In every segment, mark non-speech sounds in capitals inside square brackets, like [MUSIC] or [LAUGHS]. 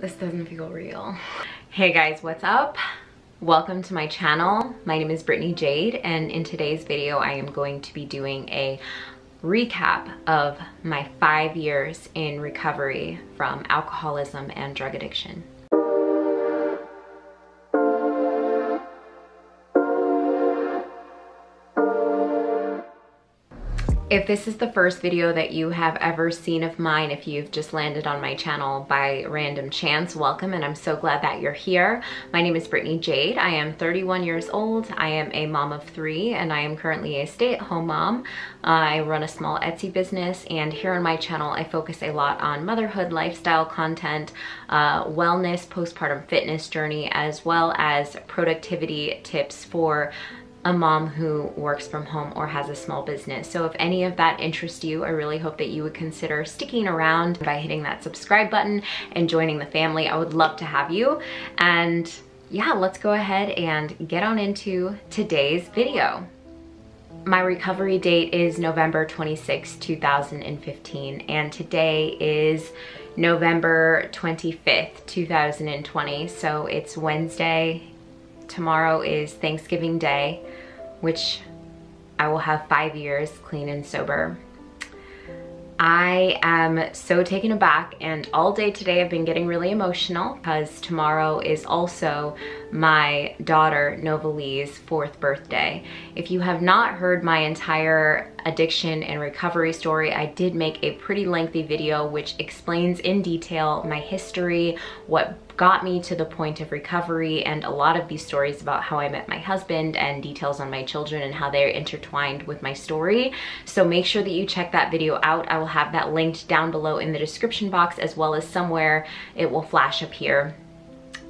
This doesn't feel real. Hey guys, what's up? Welcome to my channel. My name is Brittany Jade and in today's video I am going to be doing a recap of my five years in recovery from alcoholism and drug addiction. If this is the first video that you have ever seen of mine, if you've just landed on my channel by random chance, welcome and I'm so glad that you're here. My name is Brittany Jade. I am 31 years old. I am a mom of three and I am currently a stay-at-home mom. I run a small Etsy business and here on my channel I focus a lot on motherhood, lifestyle content, uh, wellness, postpartum fitness journey, as well as productivity tips for a mom who works from home or has a small business. So if any of that interests you, I really hope that you would consider sticking around by hitting that subscribe button and joining the family. I would love to have you. And yeah, let's go ahead and get on into today's video. My recovery date is November 26, 2015, and today is November 25th, 2020. So it's Wednesday. Tomorrow is Thanksgiving Day which I will have five years clean and sober. I am so taken aback and all day today I've been getting really emotional because tomorrow is also my daughter Novalee's fourth birthday. If you have not heard my entire addiction and recovery story, I did make a pretty lengthy video which explains in detail my history, what got me to the point of recovery and a lot of these stories about how I met my husband and details on my children and how they're intertwined with my story. So make sure that you check that video out. I will have that linked down below in the description box as well as somewhere it will flash up here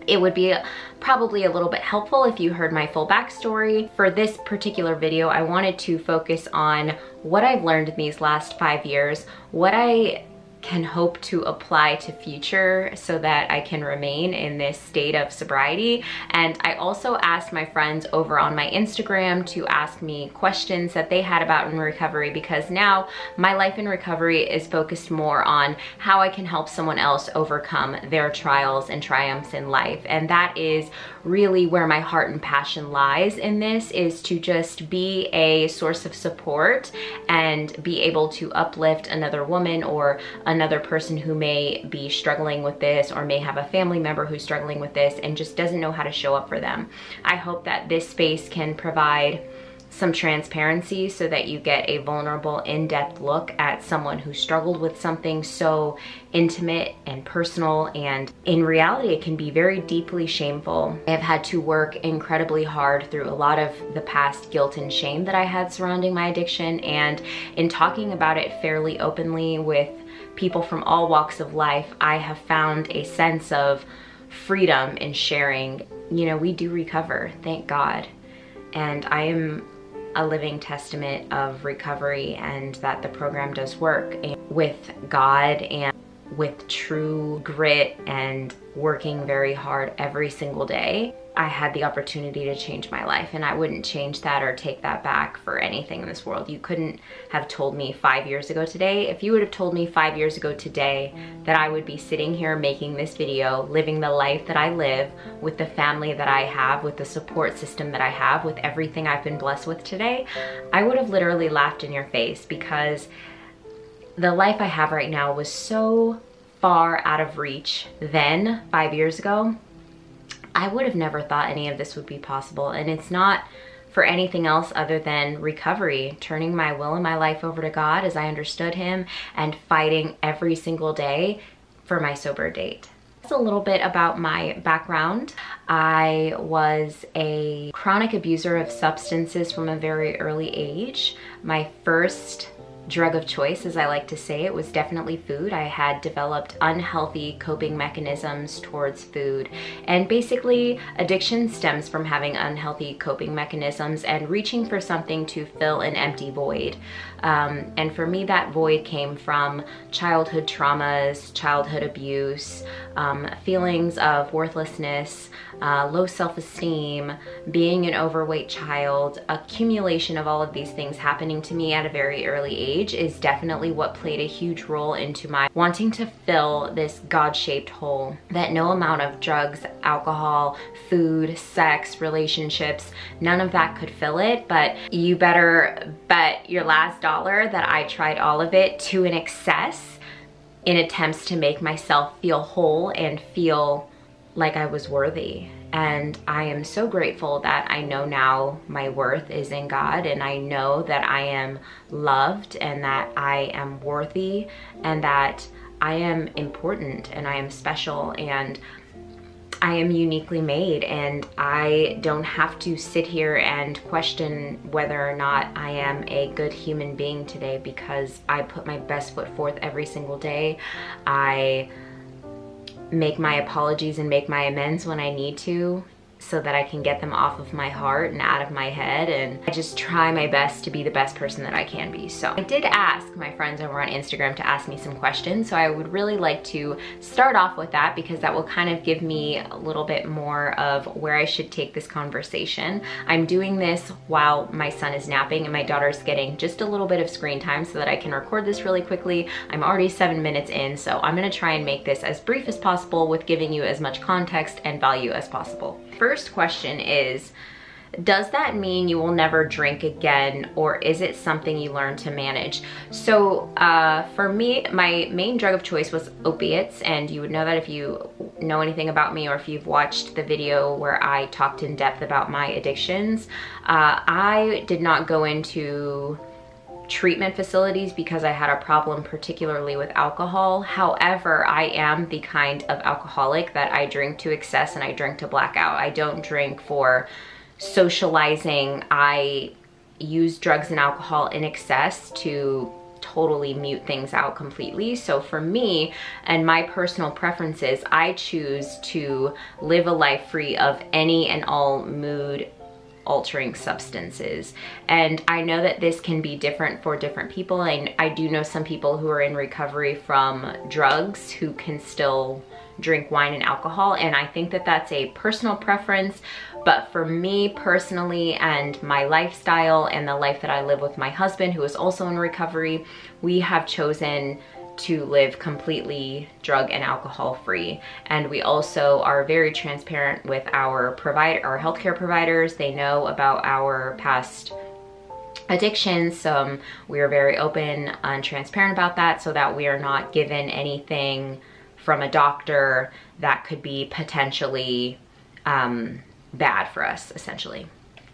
it would be probably a little bit helpful if you heard my full backstory. For this particular video, I wanted to focus on what I've learned in these last five years, what I can hope to apply to future so that I can remain in this state of sobriety. And I also asked my friends over on my Instagram to ask me questions that they had about in recovery because now my life in recovery is focused more on how I can help someone else overcome their trials and triumphs in life. And that is really where my heart and passion lies in this is to just be a source of support and be able to uplift another woman or another person who may be struggling with this or may have a family member who's struggling with this and just doesn't know how to show up for them. I hope that this space can provide some transparency so that you get a vulnerable, in-depth look at someone who struggled with something so intimate and personal and in reality it can be very deeply shameful. I have had to work incredibly hard through a lot of the past guilt and shame that I had surrounding my addiction and in talking about it fairly openly with people from all walks of life, I have found a sense of freedom in sharing. You know, we do recover, thank God. And I am a living testament of recovery and that the program does work with God and with true grit and working very hard every single day. I had the opportunity to change my life and I wouldn't change that or take that back for anything in this world. You couldn't have told me five years ago today. If you would have told me five years ago today that I would be sitting here making this video, living the life that I live with the family that I have, with the support system that I have, with everything I've been blessed with today, I would have literally laughed in your face because the life I have right now was so far out of reach then, five years ago, I would have never thought any of this would be possible. And it's not for anything else other than recovery, turning my will and my life over to God as I understood Him and fighting every single day for my sober date. That's a little bit about my background. I was a chronic abuser of substances from a very early age. My first drug of choice, as I like to say it, was definitely food. I had developed unhealthy coping mechanisms towards food. And basically, addiction stems from having unhealthy coping mechanisms and reaching for something to fill an empty void. Um, and for me, that void came from childhood traumas, childhood abuse, um, feelings of worthlessness, uh, low self-esteem, being an overweight child, accumulation of all of these things happening to me at a very early age is definitely what played a huge role into my wanting to fill this God-shaped hole that no amount of drugs, alcohol, food, sex, relationships, none of that could fill it. But you better bet your last dollar that I tried all of it to an excess in attempts to make myself feel whole and feel like I was worthy. And I am so grateful that I know now my worth is in God and I know that I am loved and that I am worthy and that I am important and I am special and I am uniquely made and I don't have to sit here and question whether or not I am a good human being today because I put my best foot forth every single day. I make my apologies and make my amends when I need to so that I can get them off of my heart and out of my head and I just try my best to be the best person that I can be. So I did ask my friends over on Instagram to ask me some questions so I would really like to start off with that because that will kind of give me a little bit more of where I should take this conversation. I'm doing this while my son is napping and my daughter's getting just a little bit of screen time so that I can record this really quickly. I'm already seven minutes in so I'm gonna try and make this as brief as possible with giving you as much context and value as possible. First first question is, does that mean you will never drink again or is it something you learn to manage? So uh, for me, my main drug of choice was opiates and you would know that if you know anything about me or if you've watched the video where I talked in depth about my addictions. Uh, I did not go into treatment facilities because I had a problem particularly with alcohol. However, I am the kind of alcoholic that I drink to excess and I drink to blackout. I don't drink for socializing. I use drugs and alcohol in excess to totally mute things out completely. So for me and my personal preferences, I choose to live a life free of any and all mood altering substances. And I know that this can be different for different people. And I do know some people who are in recovery from drugs who can still drink wine and alcohol. And I think that that's a personal preference. But for me personally and my lifestyle and the life that I live with my husband, who is also in recovery, we have chosen to live completely drug and alcohol free. And we also are very transparent with our provider, our healthcare providers. They know about our past addictions. Um, we are very open and transparent about that so that we are not given anything from a doctor that could be potentially um, bad for us, essentially.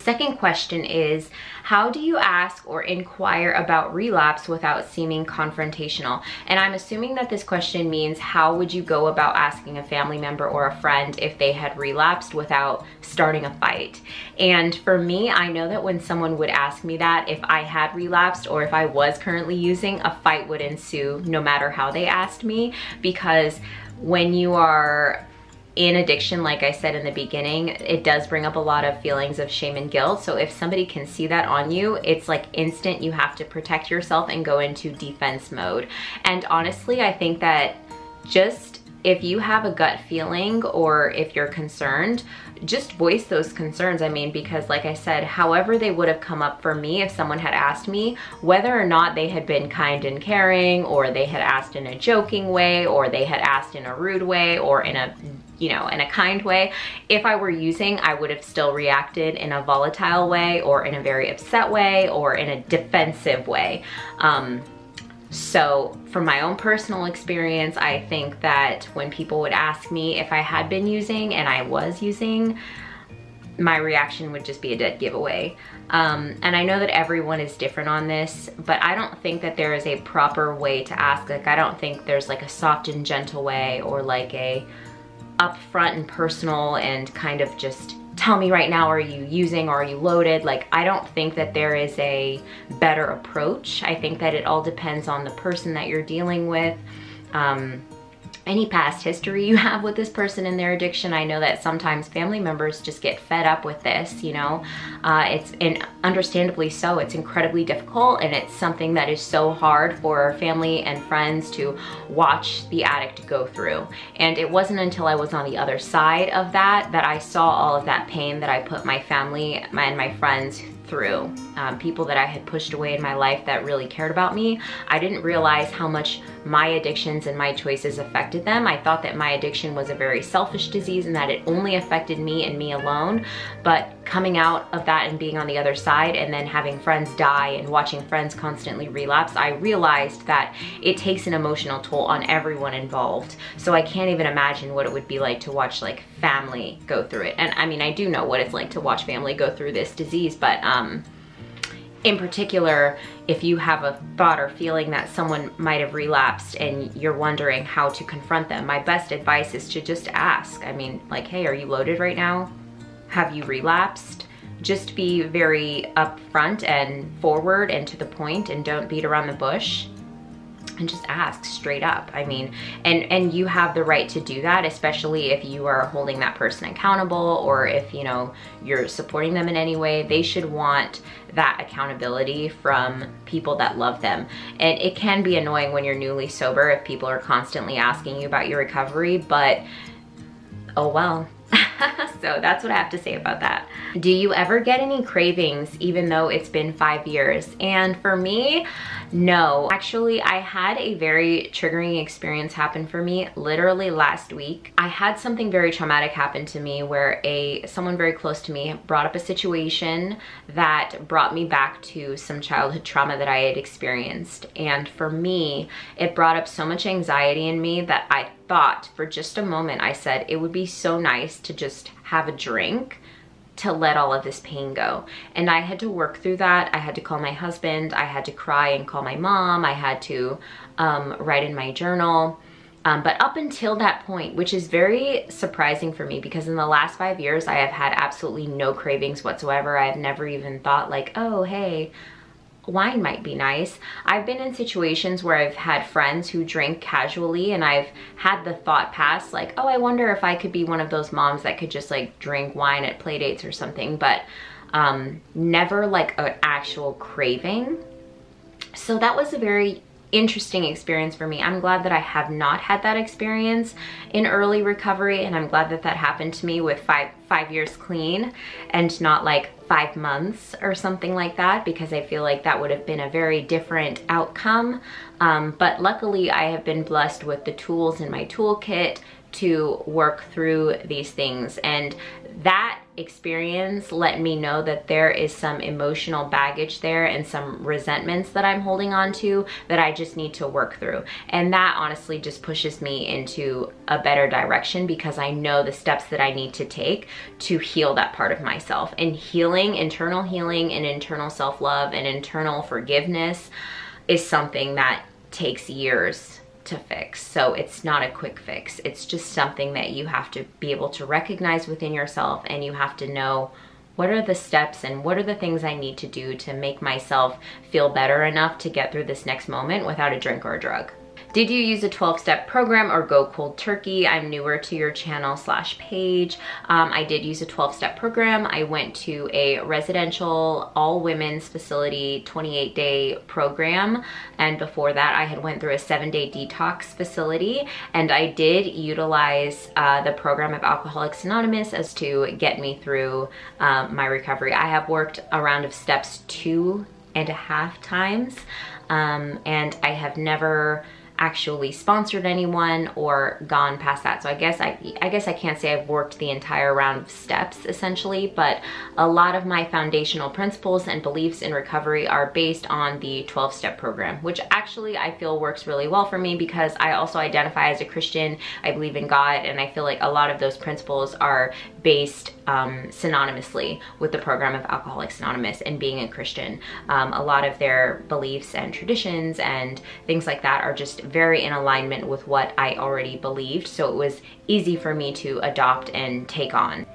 Second question is, how do you ask or inquire about relapse without seeming confrontational? And I'm assuming that this question means how would you go about asking a family member or a friend if they had relapsed without starting a fight? And for me, I know that when someone would ask me that, if I had relapsed or if I was currently using, a fight would ensue no matter how they asked me because when you are in addiction, like I said in the beginning, it does bring up a lot of feelings of shame and guilt. So if somebody can see that on you, it's like instant you have to protect yourself and go into defense mode. And honestly, I think that just if you have a gut feeling or if you're concerned, just voice those concerns. I mean, because like I said, however they would have come up for me if someone had asked me, whether or not they had been kind and caring or they had asked in a joking way or they had asked in a rude way or in a you know, in a kind way. If I were using, I would have still reacted in a volatile way or in a very upset way or in a defensive way. Um, so from my own personal experience, I think that when people would ask me if I had been using and I was using, my reaction would just be a dead giveaway. Um, and I know that everyone is different on this, but I don't think that there is a proper way to ask. Like, I don't think there's like a soft and gentle way or like a upfront and personal and kind of just tell me right now, are you using or are you loaded? Like, I don't think that there is a better approach. I think that it all depends on the person that you're dealing with. Um, any past history you have with this person and their addiction. I know that sometimes family members just get fed up with this, you know. Uh, it's and understandably so. It's incredibly difficult and it's something that is so hard for family and friends to watch the addict go through. And it wasn't until I was on the other side of that that I saw all of that pain that I put my family and my friends through, um, people that I had pushed away in my life that really cared about me. I didn't realize how much my addictions and my choices affected them. I thought that my addiction was a very selfish disease and that it only affected me and me alone. But coming out of that and being on the other side and then having friends die and watching friends constantly relapse, I realized that it takes an emotional toll on everyone involved. So I can't even imagine what it would be like to watch like family go through it. And I mean, I do know what it's like to watch family go through this disease, but um, in particular, if you have a thought or feeling that someone might have relapsed and you're wondering how to confront them, my best advice is to just ask. I mean, like, hey, are you loaded right now? Have you relapsed? Just be very upfront and forward and to the point and don't beat around the bush and just ask straight up. I mean, and, and you have the right to do that, especially if you are holding that person accountable or if, you know, you're supporting them in any way, they should want that accountability from people that love them. And it can be annoying when you're newly sober if people are constantly asking you about your recovery, but oh well, [LAUGHS] so that's what I have to say about that. Do you ever get any cravings even though it's been five years? And for me, no. Actually, I had a very triggering experience happen for me literally last week. I had something very traumatic happen to me where a someone very close to me brought up a situation that brought me back to some childhood trauma that I had experienced. And for me, it brought up so much anxiety in me that I thought for just a moment, I said, it would be so nice to just have a drink to let all of this pain go. And I had to work through that. I had to call my husband. I had to cry and call my mom. I had to um, write in my journal. Um, but up until that point, which is very surprising for me because in the last five years, I have had absolutely no cravings whatsoever. I have never even thought like, oh, hey, wine might be nice. I've been in situations where I've had friends who drink casually and I've had the thought pass like, oh, I wonder if I could be one of those moms that could just like drink wine at play dates or something, but um, never like an actual craving. So that was a very interesting experience for me. I'm glad that I have not had that experience in early recovery and I'm glad that that happened to me with five, five years clean and not like five months or something like that because I feel like that would have been a very different outcome. Um, but luckily I have been blessed with the tools in my toolkit to work through these things and that experience let me know that there is some emotional baggage there and some resentments that I'm holding on to that I just need to work through. And that honestly just pushes me into a better direction because I know the steps that I need to take to heal that part of myself. And healing, internal healing and internal self-love and internal forgiveness is something that takes years to fix. So it's not a quick fix. It's just something that you have to be able to recognize within yourself and you have to know what are the steps and what are the things I need to do to make myself feel better enough to get through this next moment without a drink or a drug. Did you use a 12-step program or go cold turkey? I'm newer to your channel slash page. Um, I did use a 12-step program. I went to a residential all-women's facility 28-day program. And before that, I had went through a seven-day detox facility. And I did utilize uh, the program of Alcoholics Anonymous as to get me through um, my recovery. I have worked a round of steps two and a half times. Um, and I have never actually sponsored anyone or gone past that. So I guess I, I guess I can't say I've worked the entire round of steps essentially, but a lot of my foundational principles and beliefs in recovery are based on the 12 step program, which actually I feel works really well for me because I also identify as a Christian. I believe in God and I feel like a lot of those principles are based um, synonymously with the program of Alcoholics Anonymous and being a Christian. Um, a lot of their beliefs and traditions and things like that are just very in alignment with what I already believed. So it was easy for me to adopt and take on.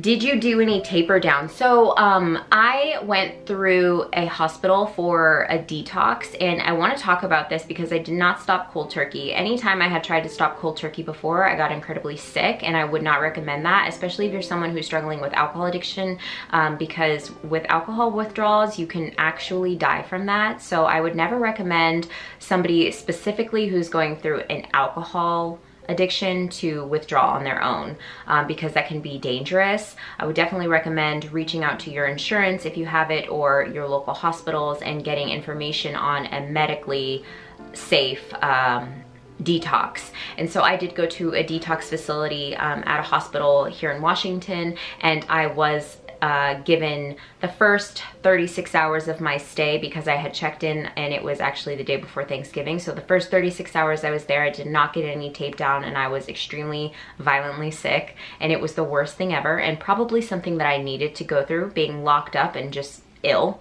Did you do any taper down? So um, I went through a hospital for a detox and I wanna talk about this because I did not stop cold turkey. Anytime I had tried to stop cold turkey before, I got incredibly sick and I would not recommend that, especially if you're someone who's struggling with alcohol addiction um, because with alcohol withdrawals, you can actually die from that. So I would never recommend somebody specifically who's going through an alcohol addiction to withdraw on their own um, because that can be dangerous. I would definitely recommend reaching out to your insurance if you have it or your local hospitals and getting information on a medically safe um, detox. And so I did go to a detox facility um, at a hospital here in Washington and I was uh, given the first 36 hours of my stay because I had checked in and it was actually the day before Thanksgiving. So the first 36 hours I was there, I did not get any tape down and I was extremely violently sick and it was the worst thing ever and probably something that I needed to go through being locked up and just ill.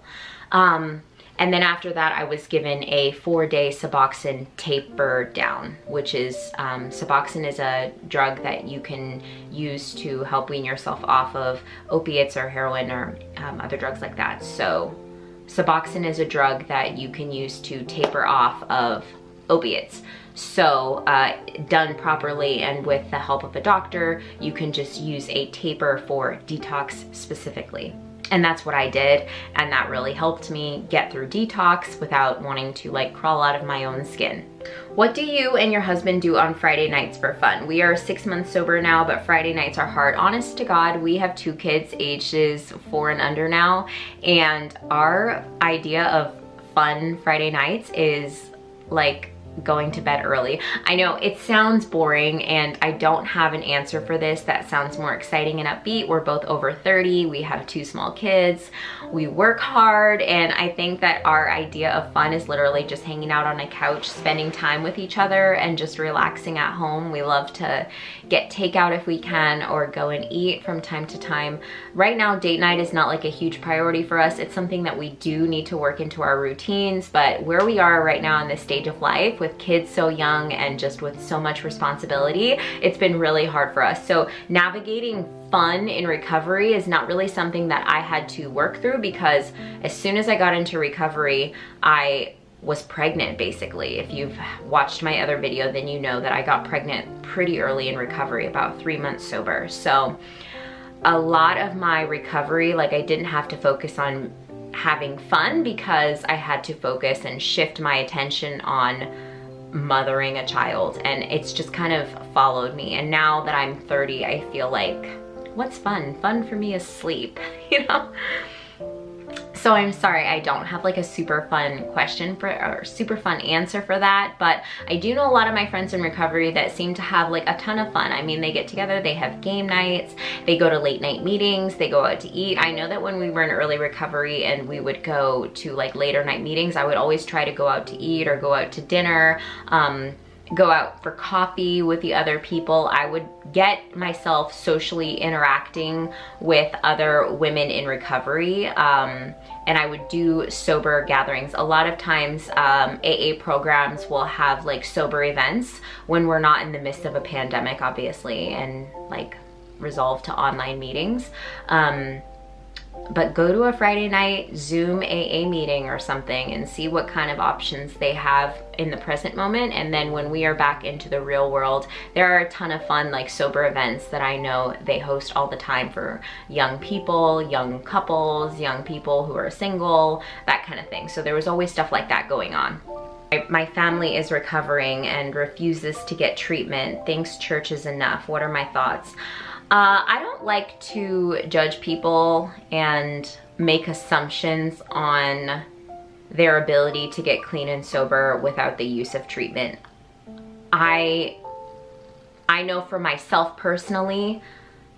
Um, and then after that, I was given a four day Suboxone taper down, which is, um, Suboxone is a drug that you can use to help wean yourself off of opiates or heroin or um, other drugs like that. So Suboxone is a drug that you can use to taper off of opiates. So uh, done properly and with the help of a doctor, you can just use a taper for detox specifically. And that's what I did. And that really helped me get through detox without wanting to like crawl out of my own skin. What do you and your husband do on Friday nights for fun? We are six months sober now, but Friday nights are hard. Honest to God, we have two kids ages four and under now. And our idea of fun Friday nights is like going to bed early. I know it sounds boring and I don't have an answer for this that sounds more exciting and upbeat. We're both over 30, we have two small kids, we work hard, and I think that our idea of fun is literally just hanging out on a couch, spending time with each other and just relaxing at home. We love to get takeout if we can or go and eat from time to time. Right now, date night is not like a huge priority for us. It's something that we do need to work into our routines, but where we are right now in this stage of life, with kids so young and just with so much responsibility, it's been really hard for us. So navigating fun in recovery is not really something that I had to work through because as soon as I got into recovery, I was pregnant basically. If you've watched my other video, then you know that I got pregnant pretty early in recovery, about three months sober. So a lot of my recovery, like I didn't have to focus on having fun because I had to focus and shift my attention on mothering a child and it's just kind of followed me and now that I'm 30 I feel like what's fun fun for me is sleep [LAUGHS] you know so I'm sorry I don't have like a super fun question for or super fun answer for that, but I do know a lot of my friends in recovery that seem to have like a ton of fun. I mean, they get together, they have game nights, they go to late night meetings, they go out to eat. I know that when we were in early recovery and we would go to like later night meetings, I would always try to go out to eat or go out to dinner. Um, go out for coffee with the other people. I would get myself socially interacting with other women in recovery. Um, and I would do sober gatherings. A lot of times um, AA programs will have like sober events when we're not in the midst of a pandemic, obviously, and like resolve to online meetings. Um, but go to a Friday night Zoom AA meeting or something and see what kind of options they have in the present moment. And then when we are back into the real world, there are a ton of fun like sober events that I know they host all the time for young people, young couples, young people who are single, that kind of thing. So there was always stuff like that going on. My family is recovering and refuses to get treatment, thinks church is enough. What are my thoughts? Uh, I don't like to judge people and make assumptions on their ability to get clean and sober without the use of treatment. I, I know for myself personally,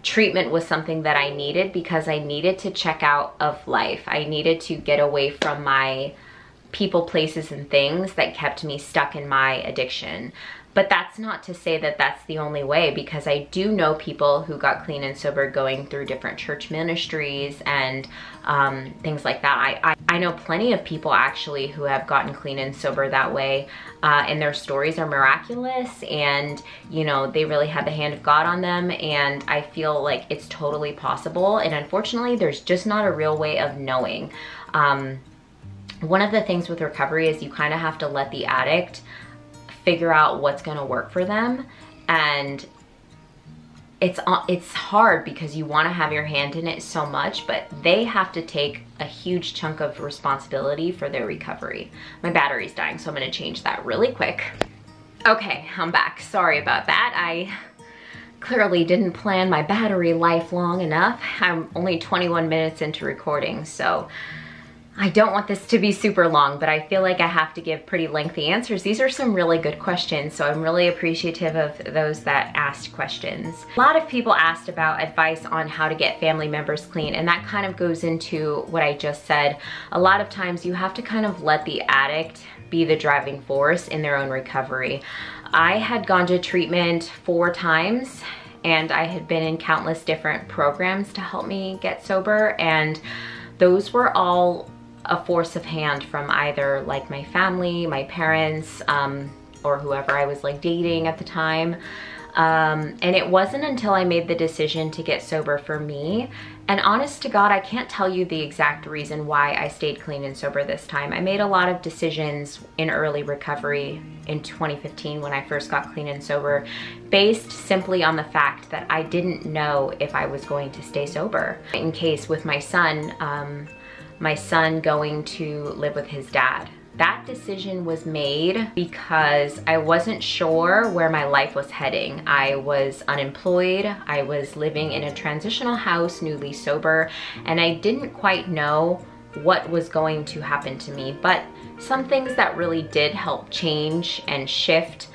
treatment was something that I needed because I needed to check out of life. I needed to get away from my people, places, and things that kept me stuck in my addiction. But that's not to say that that's the only way because I do know people who got clean and sober going through different church ministries and um, things like that. I, I, I, know plenty of people actually who have gotten clean and sober that way uh, and their stories are miraculous and you know they really had the hand of God on them and I feel like it's totally possible and unfortunately there's just not a real way of knowing. Um, one of the things with recovery is you kind of have to let the addict figure out what's gonna work for them and it's uh, it's hard because you want to have your hand in it so much, but they have to take a huge chunk of responsibility for their recovery. My battery's dying, so I'm gonna change that really quick. Okay, I'm back. Sorry about that. I clearly didn't plan my battery life long enough. I'm only 21 minutes into recording, so I don't want this to be super long, but I feel like I have to give pretty lengthy answers. These are some really good questions, so I'm really appreciative of those that asked questions. A lot of people asked about advice on how to get family members clean, and that kind of goes into what I just said. A lot of times you have to kind of let the addict be the driving force in their own recovery. I had gone to treatment four times and I had been in countless different programs to help me get sober and those were all a force of hand from either like my family, my parents, um, or whoever I was like dating at the time. Um, and it wasn't until I made the decision to get sober for me. And honest to God, I can't tell you the exact reason why I stayed clean and sober this time. I made a lot of decisions in early recovery in 2015 when I first got clean and sober based simply on the fact that I didn't know if I was going to stay sober. In case with my son, um, my son going to live with his dad that decision was made because I wasn't sure where my life was heading. I was unemployed, I was living in a transitional house, newly sober, and I didn't quite know what was going to happen to me. But some things that really did help change and shift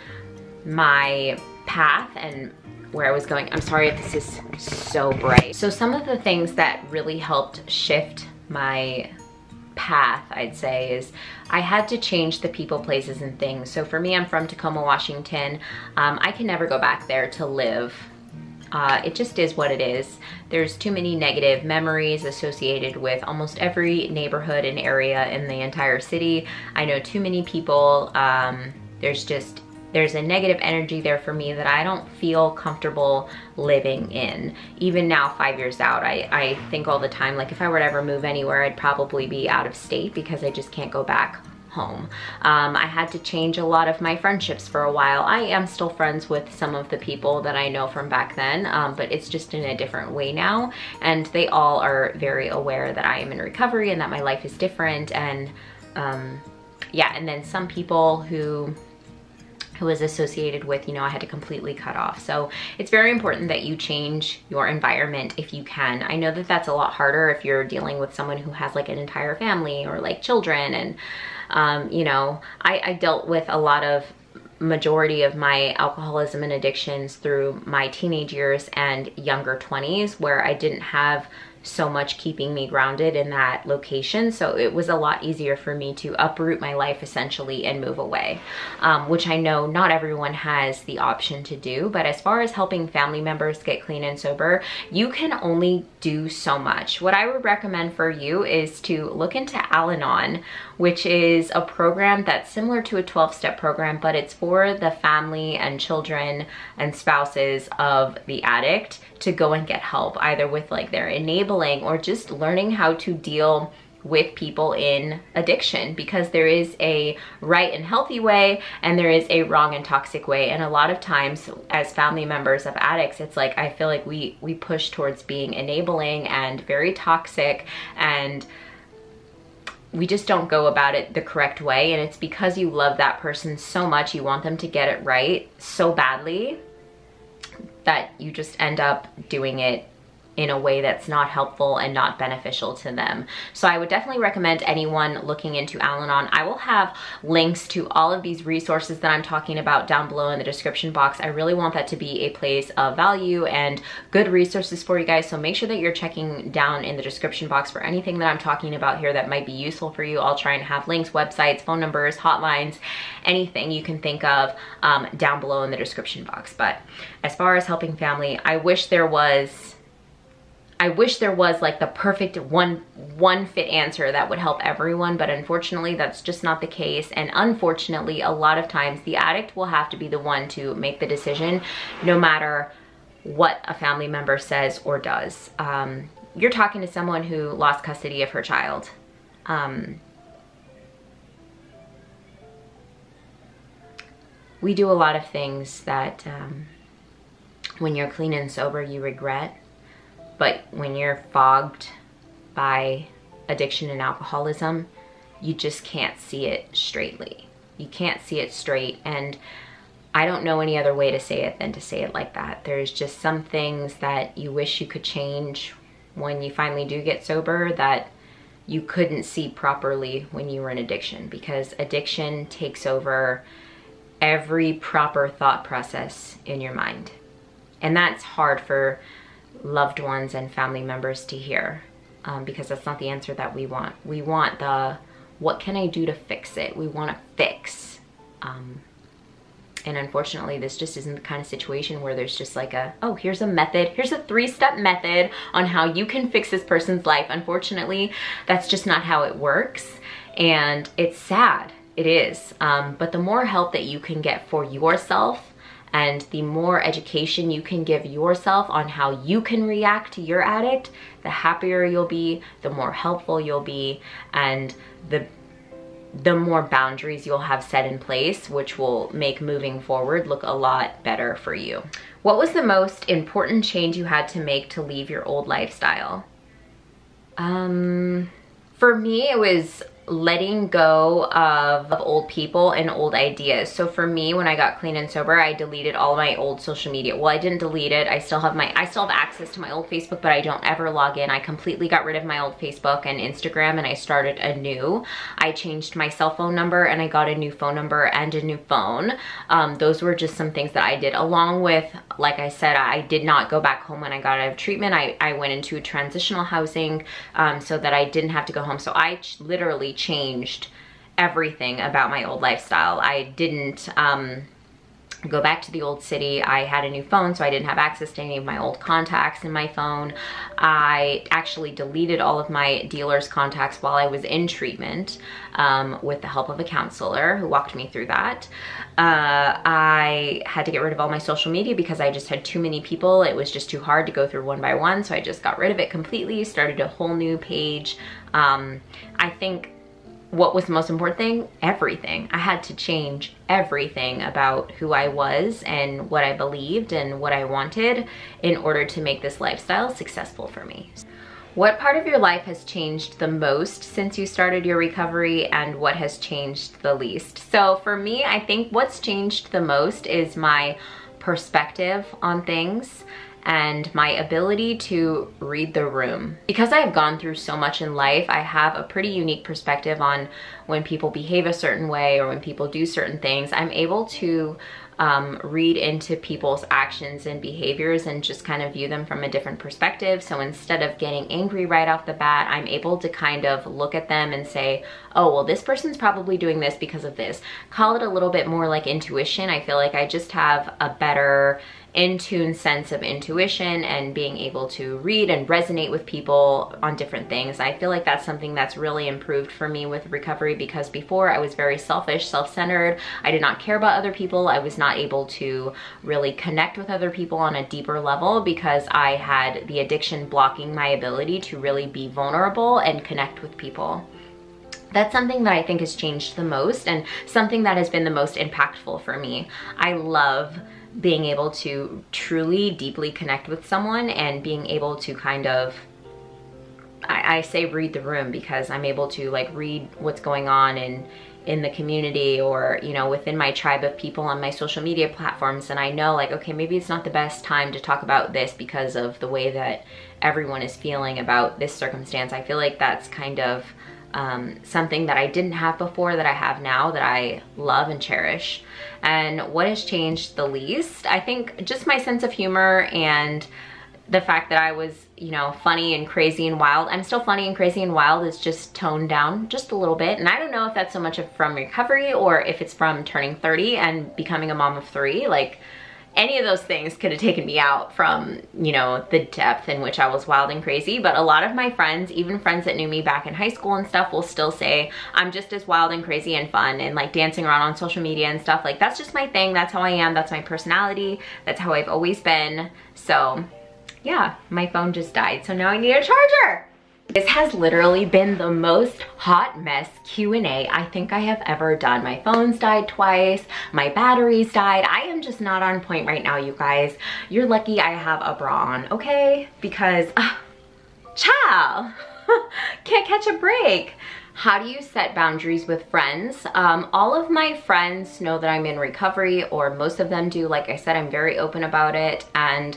my path and where I was going. I'm sorry if this is so bright. So some of the things that really helped shift my path, I'd say, is I had to change the people, places, and things. So for me, I'm from Tacoma, Washington. Um, I can never go back there to live. Uh, it just is what it is. There's too many negative memories associated with almost every neighborhood and area in the entire city. I know too many people. Um, there's just there's a negative energy there for me that I don't feel comfortable living in. Even now, five years out, I, I think all the time, like if I were to ever move anywhere, I'd probably be out of state because I just can't go back home. Um, I had to change a lot of my friendships for a while. I am still friends with some of the people that I know from back then, um, but it's just in a different way now. And they all are very aware that I am in recovery and that my life is different. And um, yeah, and then some people who who was associated with, you know, I had to completely cut off. So it's very important that you change your environment if you can. I know that that's a lot harder if you're dealing with someone who has like an entire family or like children. And, um, you know, I, I dealt with a lot of majority of my alcoholism and addictions through my teenage years and younger 20s where I didn't have so much keeping me grounded in that location. So it was a lot easier for me to uproot my life essentially and move away, um, which I know not everyone has the option to do. But as far as helping family members get clean and sober, you can only do so much. What I would recommend for you is to look into Al Anon, which is a program that's similar to a 12 step program, but it's for the family and children and spouses of the addict to go and get help, either with like their enabling or just learning how to deal with people in addiction because there is a right and healthy way and there is a wrong and toxic way. And a lot of times as family members of addicts it's like I feel like we we push towards being enabling and very toxic and we just don't go about it the correct way and it's because you love that person so much you want them to get it right so badly that you just end up doing it in a way that's not helpful and not beneficial to them. So I would definitely recommend anyone looking into Al-Anon. I will have links to all of these resources that I'm talking about down below in the description box. I really want that to be a place of value and good resources for you guys. So make sure that you're checking down in the description box for anything that I'm talking about here that might be useful for you. I'll try and have links, websites, phone numbers, hotlines, anything you can think of um, down below in the description box. But as far as helping family, I wish there was I wish there was like the perfect one one fit answer that would help everyone, but unfortunately that's just not the case. And unfortunately, a lot of times the addict will have to be the one to make the decision no matter what a family member says or does. Um, you're talking to someone who lost custody of her child. Um, we do a lot of things that um, when you're clean and sober you regret but when you're fogged by addiction and alcoholism, you just can't see it straightly. You can't see it straight. And I don't know any other way to say it than to say it like that. There's just some things that you wish you could change when you finally do get sober that you couldn't see properly when you were in addiction because addiction takes over every proper thought process in your mind. And that's hard for loved ones and family members to hear um, because that's not the answer that we want. We want the, what can I do to fix it? We want to fix. Um, and unfortunately, this just isn't the kind of situation where there's just like a, oh, here's a method, here's a three-step method on how you can fix this person's life. Unfortunately, that's just not how it works. And it's sad, it is. Um, but the more help that you can get for yourself and the more education you can give yourself on how you can react to your addict, the happier you'll be, the more helpful you'll be, and the the more boundaries you'll have set in place, which will make moving forward look a lot better for you. What was the most important change you had to make to leave your old lifestyle? Um, for me, it was letting go of, of, old people and old ideas. So for me, when I got clean and sober, I deleted all my old social media. Well, I didn't delete it. I still have my, I still have access to my old Facebook, but I don't ever log in. I completely got rid of my old Facebook and Instagram and I started a new. I changed my cell phone number and I got a new phone number and a new phone. Um, those were just some things that I did along with, like I said, I did not go back home when I got out of treatment. I, I went into transitional housing um, so that I didn't have to go home. So I literally changed everything about my old lifestyle. I didn't um, go back to the old city. I had a new phone, so I didn't have access to any of my old contacts in my phone. I actually deleted all of my dealer's contacts while I was in treatment um, with the help of a counselor who walked me through that. Uh, I had to get rid of all my social media because I just had too many people. It was just too hard to go through one by one, so I just got rid of it completely, started a whole new page. Um, I think what was the most important thing? Everything. I had to change everything about who I was and what I believed and what I wanted in order to make this lifestyle successful for me. What part of your life has changed the most since you started your recovery and what has changed the least? So for me, I think what's changed the most is my perspective on things and my ability to read the room. Because I have gone through so much in life, I have a pretty unique perspective on when people behave a certain way or when people do certain things. I'm able to um, read into people's actions and behaviors and just kind of view them from a different perspective. So instead of getting angry right off the bat, I'm able to kind of look at them and say, oh, well, this person's probably doing this because of this. Call it a little bit more like intuition. I feel like I just have a better in tune sense of intuition and being able to read and resonate with people on different things. I feel like that's something that's really improved for me with recovery because before I was very selfish, self-centered. I did not care about other people. I was not able to really connect with other people on a deeper level because I had the addiction blocking my ability to really be vulnerable and connect with people that's something that I think has changed the most and something that has been the most impactful for me. I love being able to truly deeply connect with someone and being able to kind of I, I, say read the room because I'm able to like read what's going on in in the community or you know within my tribe of people on my social media platforms and I know like okay maybe it's not the best time to talk about this because of the way that everyone is feeling about this circumstance I feel like that's kind of um, something that I didn't have before that I have now that I love and cherish. And what has changed the least? I think just my sense of humor and the fact that I was, you know, funny and crazy and wild. I'm still funny and crazy and wild. It's just toned down just a little bit. And I don't know if that's so much from recovery or if it's from turning 30 and becoming a mom of three. Like, any of those things could have taken me out from, you know, the depth in which I was wild and crazy. But a lot of my friends, even friends that knew me back in high school and stuff, will still say I'm just as wild and crazy and fun and like dancing around on social media and stuff. Like that's just my thing. That's how I am. That's my personality. That's how I've always been. So yeah, my phone just died. So now I need a charger. This has literally been the most hot mess Q&A I think I have ever done. My phone's died twice, my batteries died. I am just not on point right now, you guys. You're lucky I have a bra on, okay? Because, uh, [LAUGHS] can't catch a break. How do you set boundaries with friends? Um, all of my friends know that I'm in recovery or most of them do. Like I said, I'm very open about it and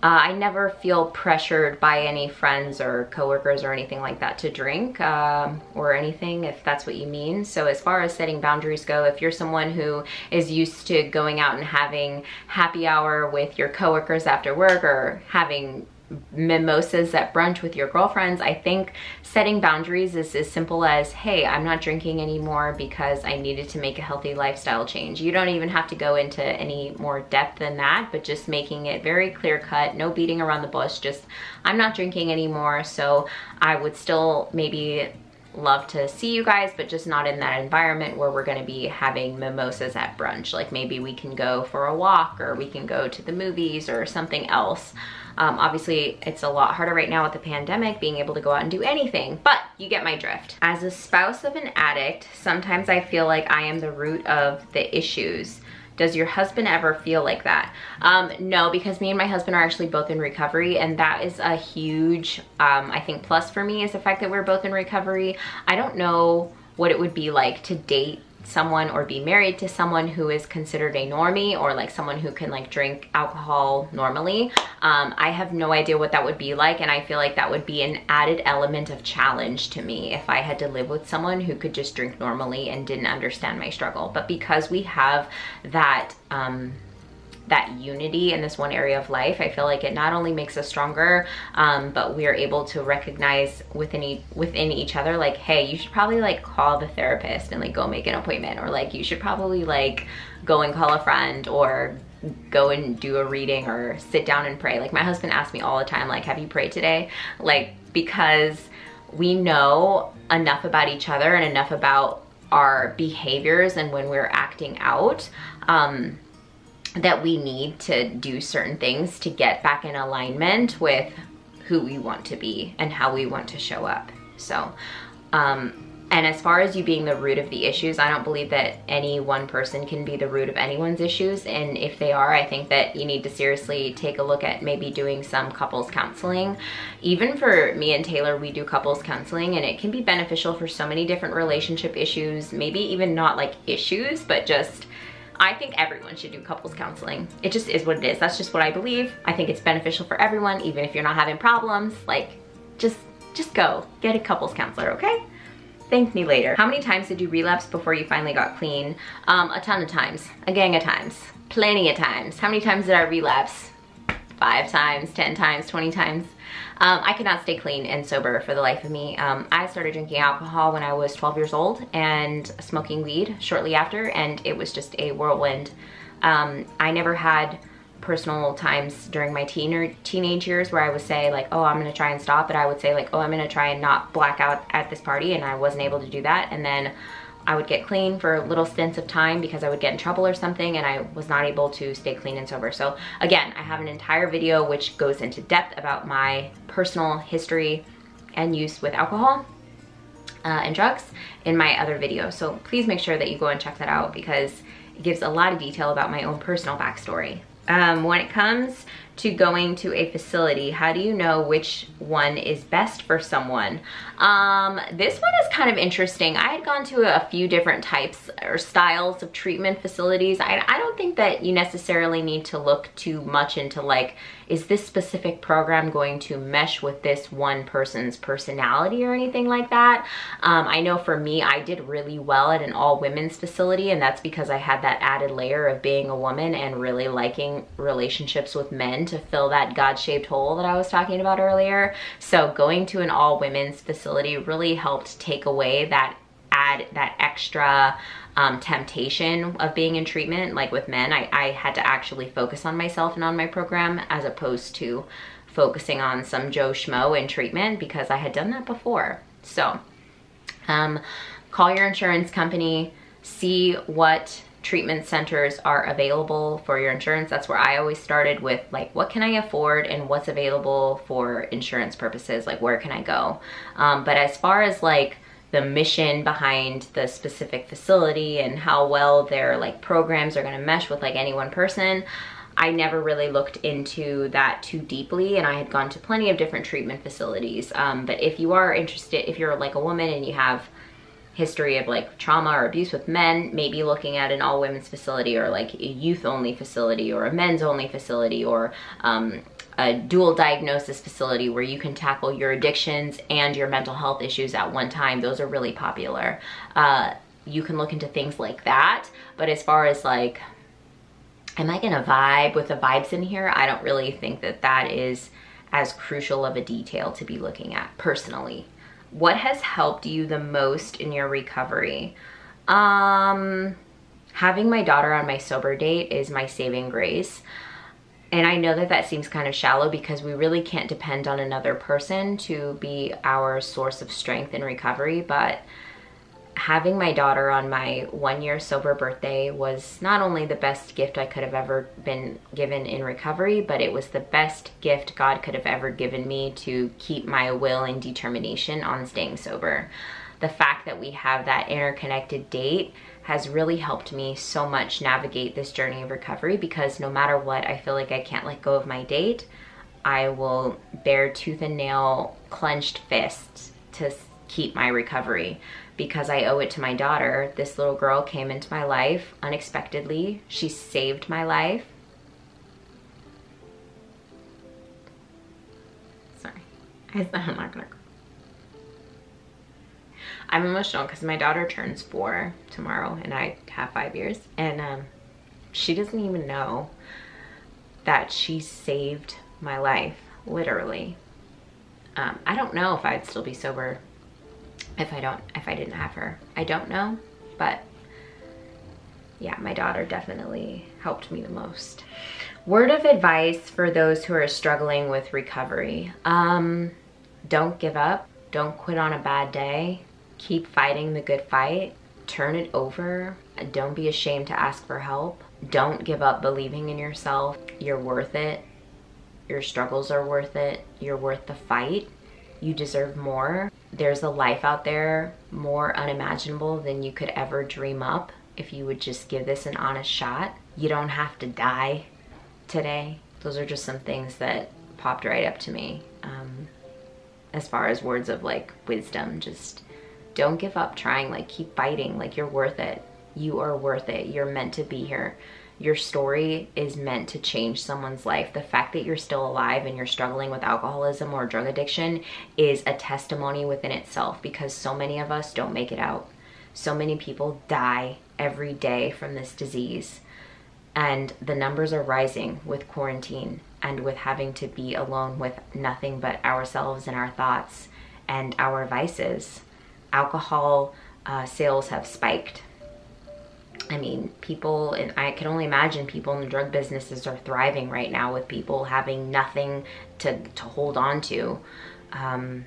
uh, I never feel pressured by any friends or coworkers or anything like that to drink um, or anything if that's what you mean. So as far as setting boundaries go, if you're someone who is used to going out and having happy hour with your coworkers after work or having mimosas at brunch with your girlfriends, I think setting boundaries is as simple as, hey, I'm not drinking anymore because I needed to make a healthy lifestyle change. You don't even have to go into any more depth than that, but just making it very clear cut, no beating around the bush, just I'm not drinking anymore, so I would still maybe love to see you guys, but just not in that environment where we're gonna be having mimosas at brunch. Like maybe we can go for a walk or we can go to the movies or something else. Um, obviously, it's a lot harder right now with the pandemic being able to go out and do anything, but you get my drift. As a spouse of an addict, sometimes I feel like I am the root of the issues. Does your husband ever feel like that? Um, no, because me and my husband are actually both in recovery and that is a huge, um, I think, plus for me is the fact that we're both in recovery. I don't know what it would be like to date someone or be married to someone who is considered a normie or like someone who can like drink alcohol normally. Um, I have no idea what that would be like and I feel like that would be an added element of challenge to me if I had to live with someone who could just drink normally and didn't understand my struggle. But because we have that um, that unity in this one area of life, I feel like it not only makes us stronger, um, but we are able to recognize within, e within each other, like, hey, you should probably like call the therapist and like go make an appointment, or like you should probably like go and call a friend or go and do a reading or sit down and pray. Like my husband asks me all the time, like, have you prayed today? Like, because we know enough about each other and enough about our behaviors and when we're acting out um, that we need to do certain things to get back in alignment with who we want to be and how we want to show up. So, um, and as far as you being the root of the issues, I don't believe that any one person can be the root of anyone's issues. And if they are, I think that you need to seriously take a look at maybe doing some couples counseling. Even for me and Taylor, we do couples counseling and it can be beneficial for so many different relationship issues, maybe even not like issues, but just I think everyone should do couples counseling. It just is what it is. That's just what I believe. I think it's beneficial for everyone, even if you're not having problems. Like, just, just go. Get a couples counselor, okay? Thank me later. How many times did you relapse before you finally got clean? Um, a ton of times. A gang of times. Plenty of times. How many times did I relapse? Five times, 10 times, 20 times. Um, I could not stay clean and sober for the life of me. Um, I started drinking alcohol when I was 12 years old and smoking weed shortly after and it was just a whirlwind. Um, I never had personal times during my teen teenage years where I would say like, oh, I'm gonna try and stop, but I would say like, oh, I'm gonna try and not black out at this party and I wasn't able to do that. And then I would get clean for little stints of time because I would get in trouble or something and I was not able to stay clean and sober. So again, I have an entire video which goes into depth about my personal history and use with alcohol uh, and drugs in my other video. So please make sure that you go and check that out because it gives a lot of detail about my own personal backstory. Um, when it comes to going to a facility, how do you know which one is best for someone? Um, this one is kind of interesting. I had gone to a few different types or styles of treatment facilities. I, I don't think that you necessarily need to look too much into like, is this specific program going to mesh with this one person's personality or anything like that? Um, I know for me, I did really well at an all women's facility and that's because I had that added layer of being a woman and really liking relationships with men to fill that God-shaped hole that I was talking about earlier. So going to an all women's facility really helped take away that add that extra um, temptation of being in treatment. Like with men, I, I had to actually focus on myself and on my program as opposed to focusing on some Joe Schmo in treatment because I had done that before. So um, call your insurance company, see what treatment centers are available for your insurance. That's where I always started with like, what can I afford and what's available for insurance purposes? Like, where can I go? Um, but as far as like the mission behind the specific facility and how well their like programs are gonna mesh with like any one person, I never really looked into that too deeply and I had gone to plenty of different treatment facilities. Um, but if you are interested, if you're like a woman and you have history of like trauma or abuse with men, maybe looking at an all women's facility or like a youth only facility or a men's only facility or um, a dual diagnosis facility where you can tackle your addictions and your mental health issues at one time. Those are really popular. Uh, you can look into things like that. But as far as like, am I gonna vibe with the vibes in here? I don't really think that that is as crucial of a detail to be looking at personally. What has helped you the most in your recovery? Um, having my daughter on my sober date is my saving grace. And I know that that seems kind of shallow because we really can't depend on another person to be our source of strength in recovery, but having my daughter on my one year sober birthday was not only the best gift I could have ever been given in recovery, but it was the best gift God could have ever given me to keep my will and determination on staying sober. The fact that we have that interconnected date has really helped me so much navigate this journey of recovery because no matter what, I feel like I can't let go of my date. I will bear tooth and nail clenched fists to keep my recovery because I owe it to my daughter. This little girl came into my life unexpectedly. She saved my life. Sorry, I'm not gonna. I'm emotional because my daughter turns four tomorrow and I have five years and um, she doesn't even know that she saved my life, literally. Um, I don't know if I'd still be sober if I don't, if I didn't have her. I don't know, but yeah, my daughter definitely helped me the most. Word of advice for those who are struggling with recovery. Um, don't give up. Don't quit on a bad day. Keep fighting the good fight. Turn it over. Don't be ashamed to ask for help. Don't give up believing in yourself. You're worth it. Your struggles are worth it. You're worth the fight. You deserve more. There's a life out there more unimaginable than you could ever dream up if you would just give this an honest shot. You don't have to die today. Those are just some things that popped right up to me. Um, as far as words of like wisdom, just don't give up trying, like keep fighting, like you're worth it. You are worth it. You're meant to be here your story is meant to change someone's life. The fact that you're still alive and you're struggling with alcoholism or drug addiction is a testimony within itself because so many of us don't make it out. So many people die every day from this disease. And the numbers are rising with quarantine and with having to be alone with nothing but ourselves and our thoughts and our vices. Alcohol uh, sales have spiked I mean, people, and I can only imagine people in the drug businesses are thriving right now with people having nothing to, to hold on to. Um,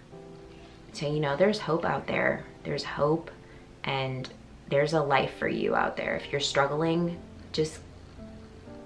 so, you know, there's hope out there. There's hope and there's a life for you out there. If you're struggling, just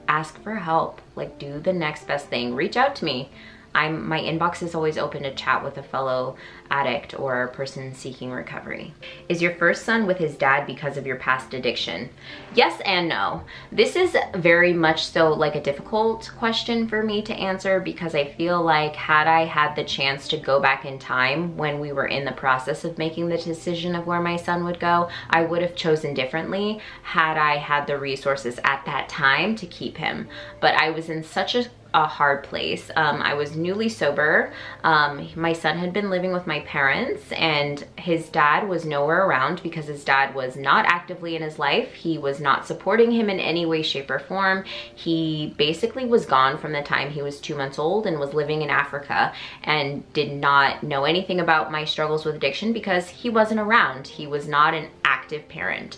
ask for help. Like, do the next best thing. Reach out to me. I'm my inbox is always open to chat with a fellow addict or person seeking recovery. Is your first son with his dad because of your past addiction? Yes and no. This is very much so like a difficult question for me to answer because I feel like had I had the chance to go back in time when we were in the process of making the decision of where my son would go, I would have chosen differently had I had the resources at that time to keep him. But I was in such a a hard place. Um, I was newly sober. Um, my son had been living with my parents and his dad was nowhere around because his dad was not actively in his life. He was not supporting him in any way, shape, or form. He basically was gone from the time he was two months old and was living in Africa and did not know anything about my struggles with addiction because he wasn't around. He was not an active parent.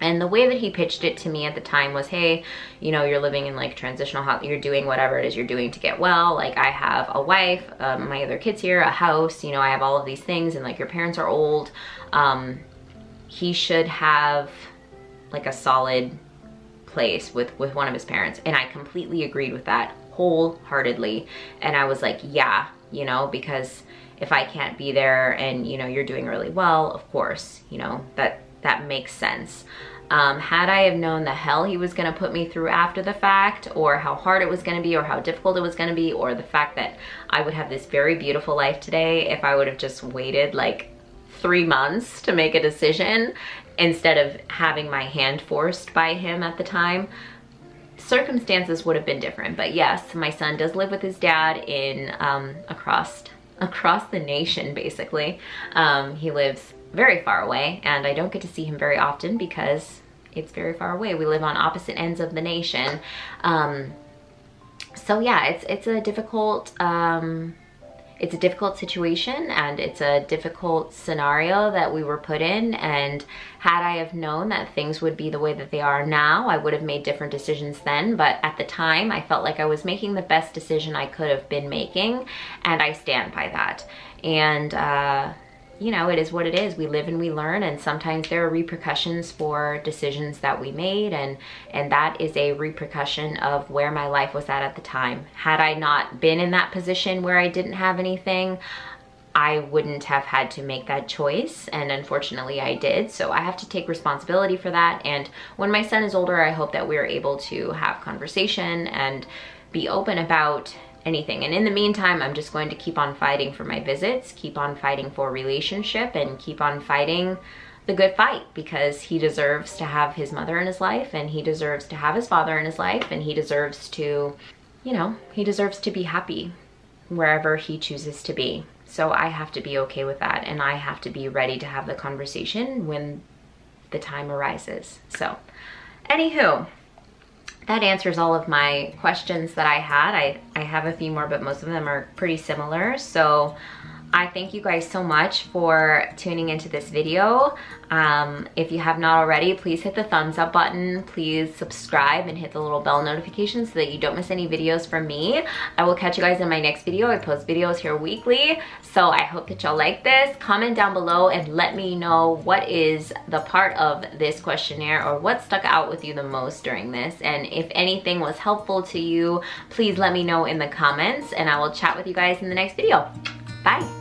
And the way that he pitched it to me at the time was, hey, you know, you're living in like transitional health, you're doing whatever it is you're doing to get well. Like I have a wife, um, my other kids here, a house, you know, I have all of these things and like your parents are old. Um, he should have like a solid place with, with one of his parents. And I completely agreed with that wholeheartedly. And I was like, yeah, you know, because if I can't be there and, you know, you're doing really well, of course, you know, that, that makes sense. Um, had I have known the hell he was gonna put me through after the fact or how hard it was gonna be or how difficult it was gonna be or the fact that I would have this very beautiful life today if I would have just waited like three months to make a decision instead of having my hand forced by him at the time, circumstances would have been different. But yes, my son does live with his dad in um, across across the nation, basically. Um, he lives very far away and I don't get to see him very often because it's very far away. We live on opposite ends of the nation. Um, so yeah, it's, it's a difficult, um, it's a difficult situation and it's a difficult scenario that we were put in and had I have known that things would be the way that they are now I would have made different decisions then but at the time I felt like I was making the best decision I could have been making and I stand by that and uh, you know, it is what it is. We live and we learn and sometimes there are repercussions for decisions that we made and and that is a repercussion of where my life was at at the time. Had I not been in that position where I didn't have anything, I wouldn't have had to make that choice and unfortunately I did so I have to take responsibility for that and when my son is older I hope that we're able to have conversation and be open about anything. And in the meantime, I'm just going to keep on fighting for my visits, keep on fighting for relationship, and keep on fighting the good fight because he deserves to have his mother in his life and he deserves to have his father in his life and he deserves to, you know, he deserves to be happy wherever he chooses to be. So I have to be okay with that and I have to be ready to have the conversation when the time arises. So, anywho, that answers all of my questions that I had. I, I have a few more, but most of them are pretty similar. So I thank you guys so much for tuning into this video. Um, if you have not already, please hit the thumbs up button. Please subscribe and hit the little bell notification so that you don't miss any videos from me. I will catch you guys in my next video. I post videos here weekly. So I hope that y'all like this. Comment down below and let me know what is the part of this questionnaire or what stuck out with you the most during this. And if anything was helpful to you, please let me know in the comments and I will chat with you guys in the next video. Bye.